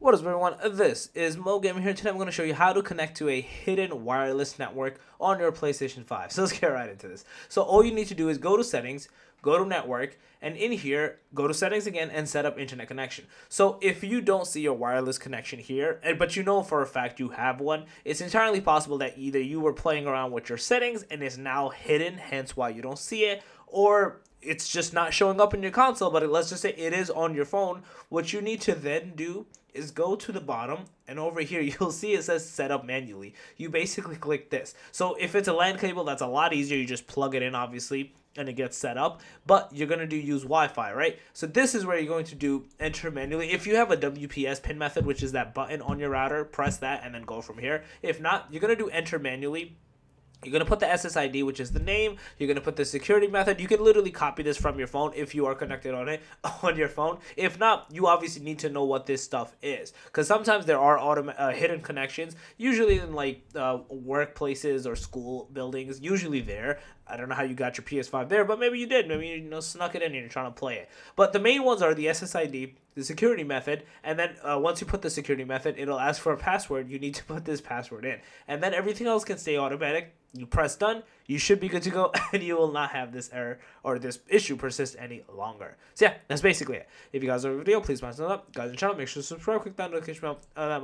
What is up everyone, this is Moe Gamer here. Today I'm going to show you how to connect to a hidden wireless network on your PlayStation 5. So let's get right into this. So all you need to do is go to settings, go to network, and in here, go to settings again and set up internet connection. So if you don't see your wireless connection here, but you know for a fact you have one, it's entirely possible that either you were playing around with your settings and it's now hidden, hence why you don't see it, or it's just not showing up in your console, but let's just say it is on your phone. What you need to then do is go to the bottom and over here you'll see it says set up manually. You basically click this. So if it's a LAN cable, that's a lot easier. You just plug it in obviously and it gets set up but you're going to do use Wi-Fi right so this is where you're going to do enter manually if you have a WPS pin method which is that button on your router press that and then go from here if not you're going to do enter manually you're going to put the SSID, which is the name. You're going to put the security method. You can literally copy this from your phone if you are connected on it on your phone. If not, you obviously need to know what this stuff is because sometimes there are autom- uh, hidden connections, usually in like uh, workplaces or school buildings, usually there. I don't know how you got your PS5 there, but maybe you did. Maybe you know snuck it in and you're trying to play it. But the main ones are the SSID, the security method, and then uh, once you put the security method, it'll ask for a password. You need to put this password in, and then everything else can stay automatic. You press done, you should be good to go, and you will not have this error or this issue persist any longer. So yeah, that's basically it. If you guys like the video, please smash the up. Guys, the channel, make sure to subscribe, click that notification bell, and that